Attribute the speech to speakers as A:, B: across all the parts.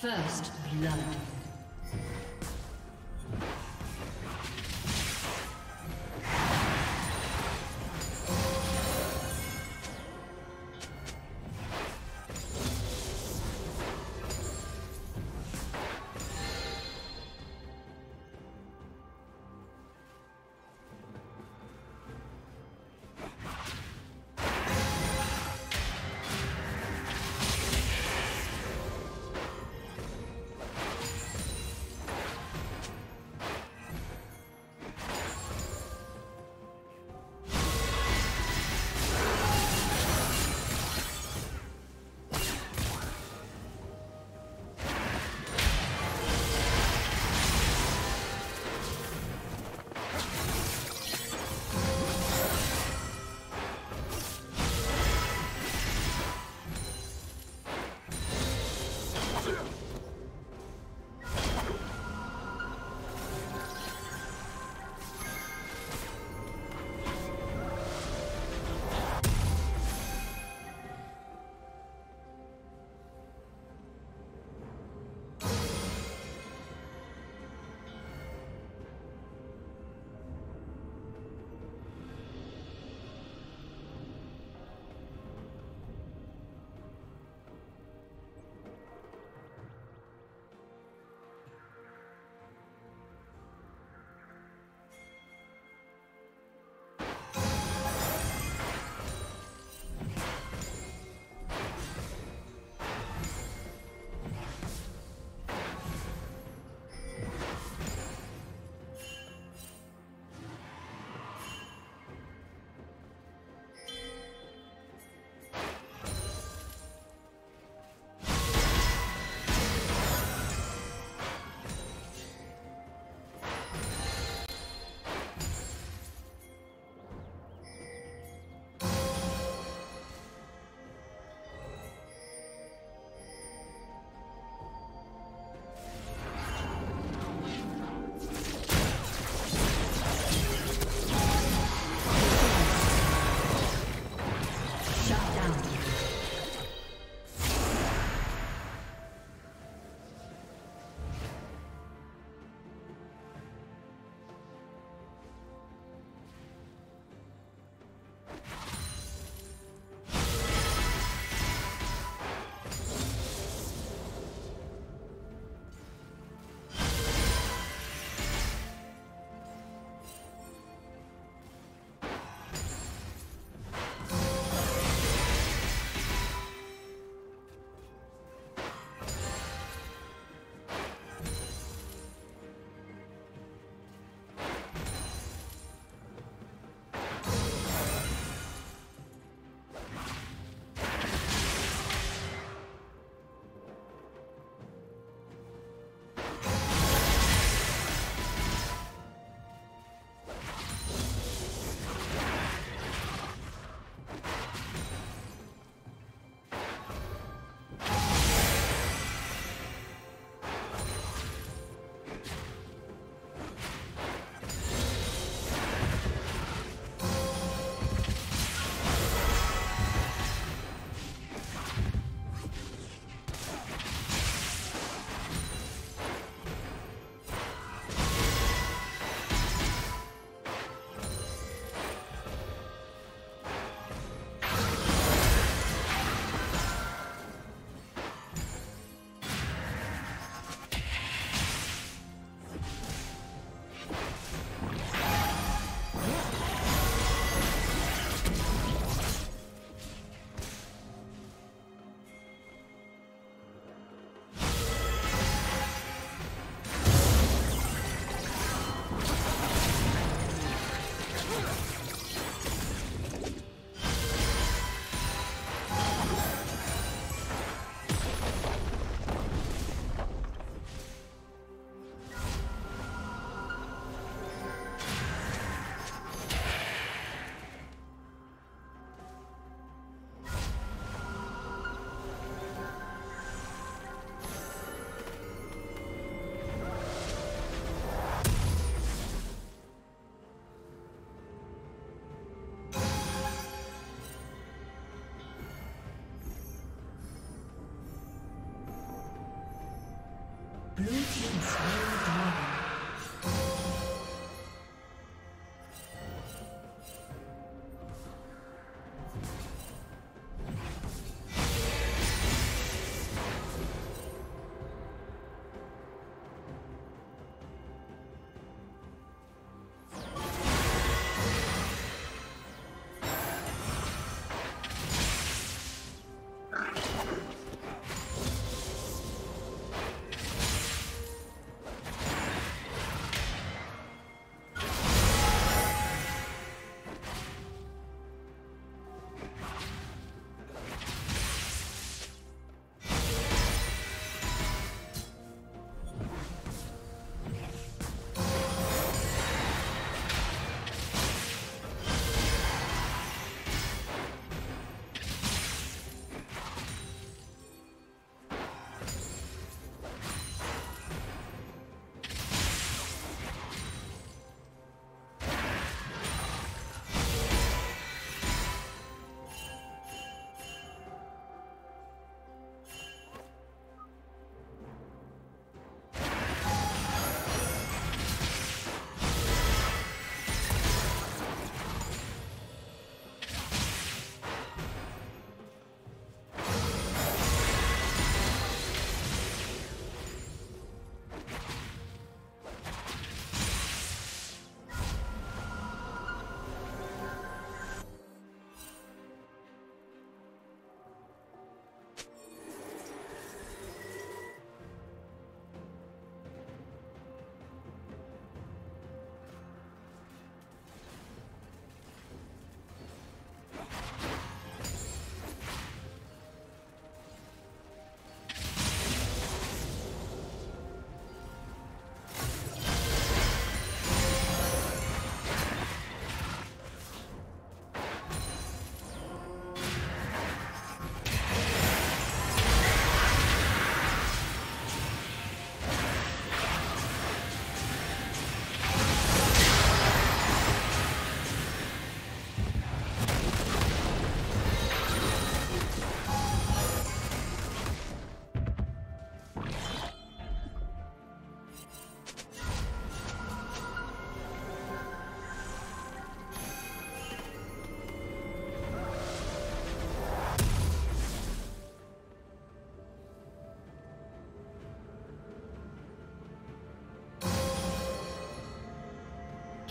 A: First blood.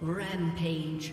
A: Rampage.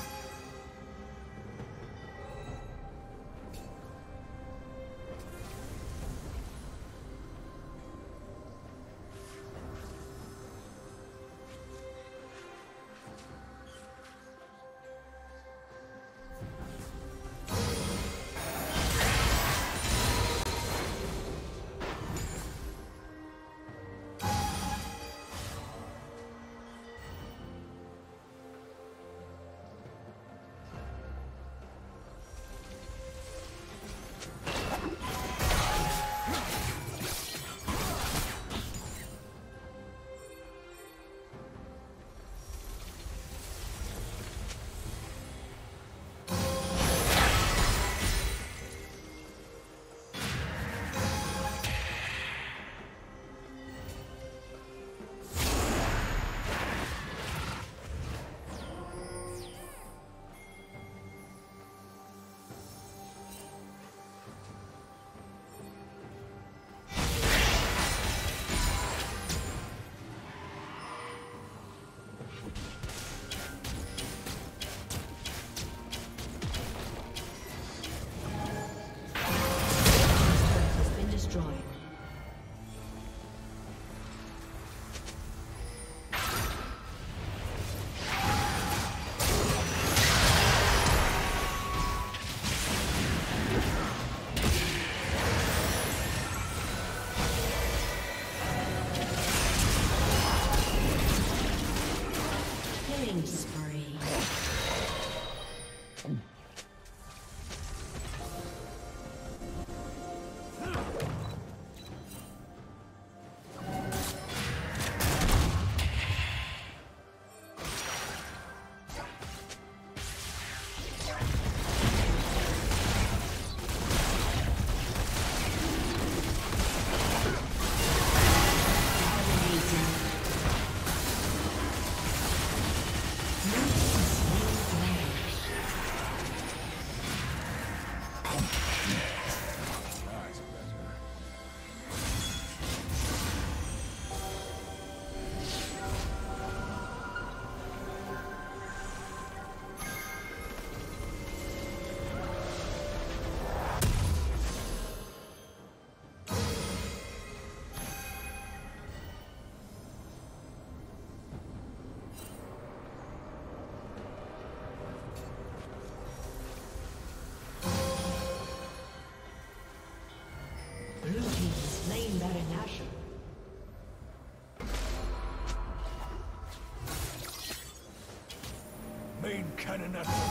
B: Cannon at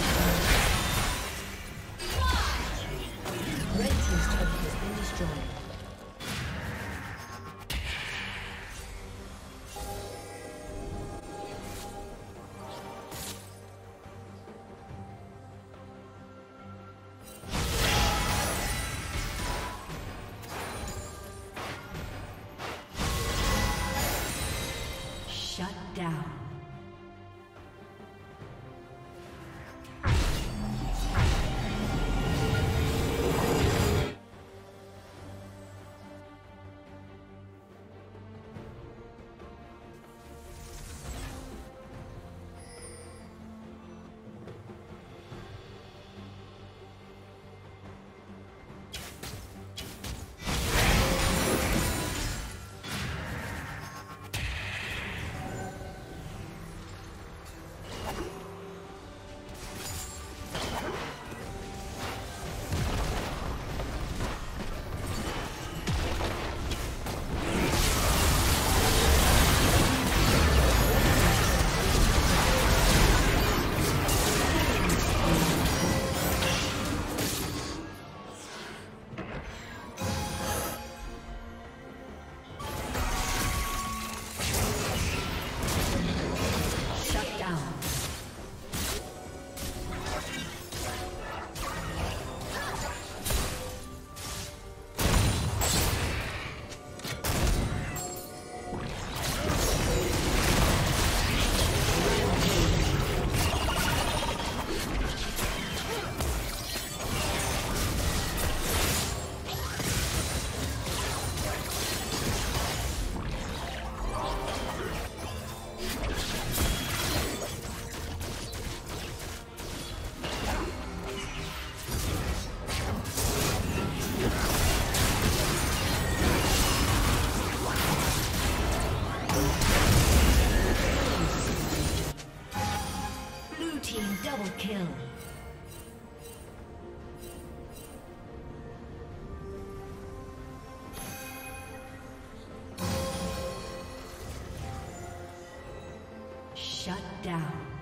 A: Shut down.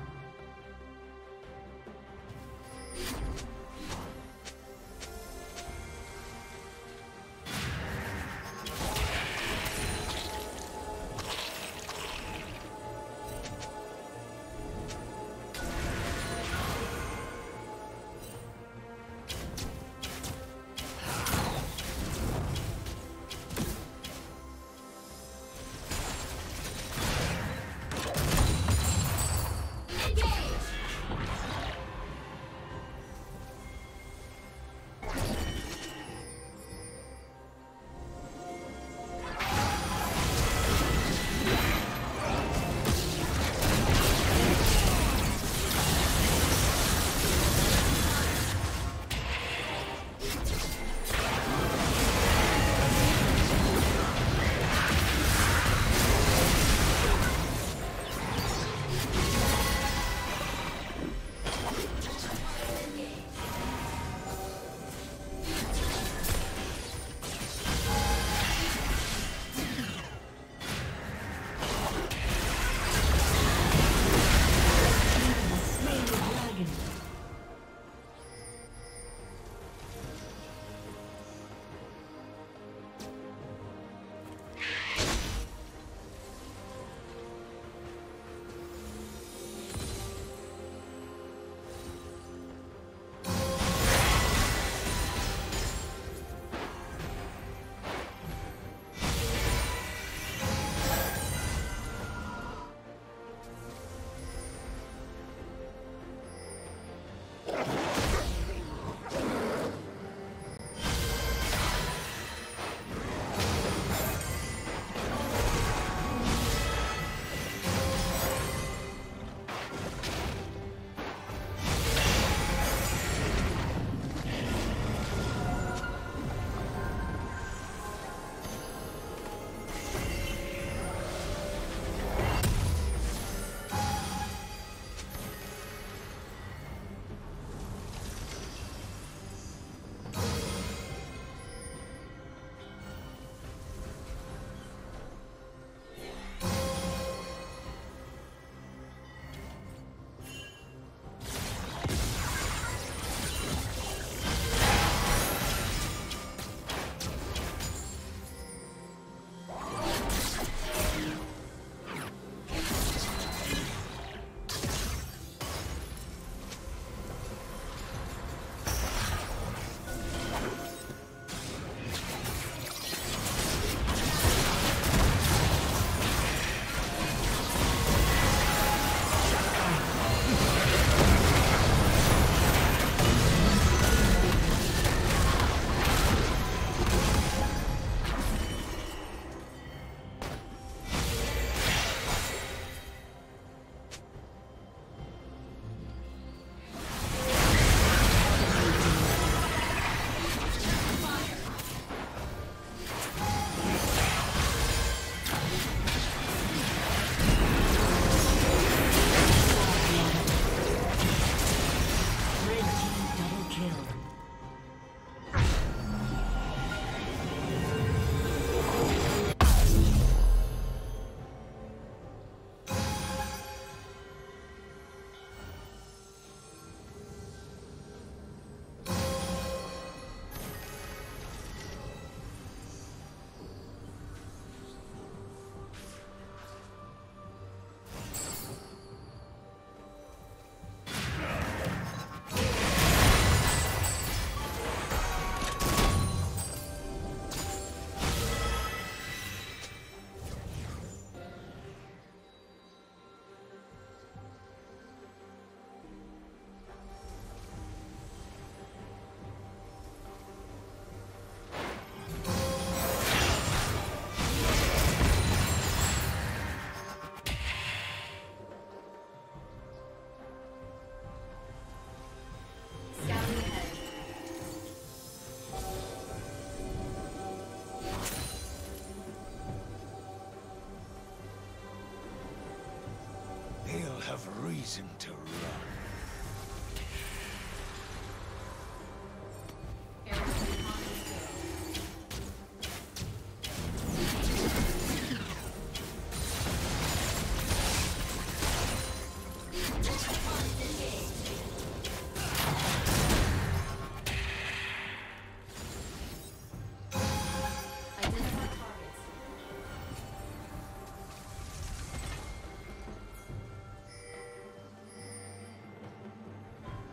B: Have reason to run.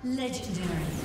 A: Legendary.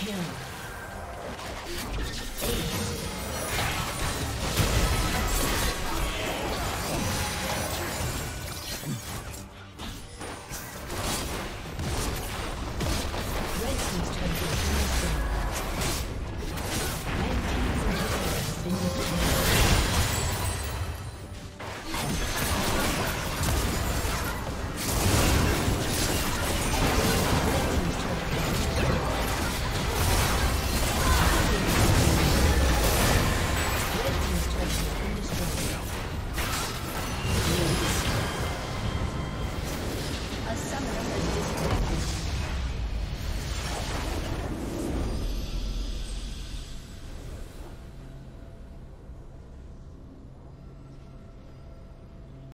A: Been